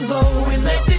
down low and let the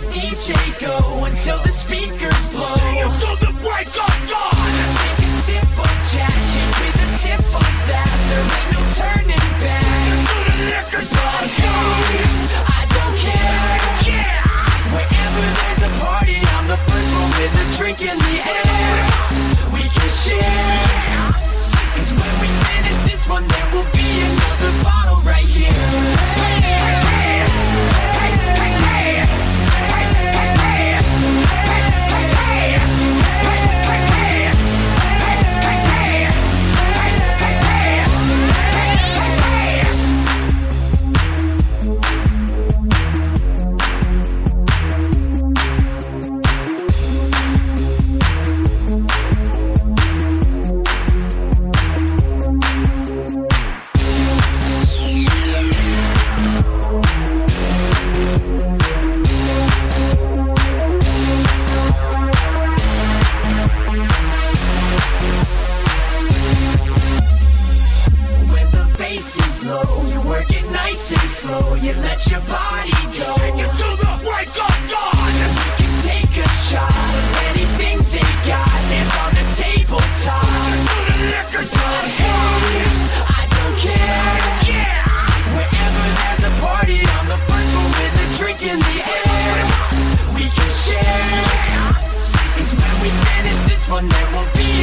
let your body go. The break can take a shot anything they got. On the tabletop. The liquor I don't care. Yeah. Wherever there's a party, I'm the first one with drink in the air. We can share. When we finish this one, there will be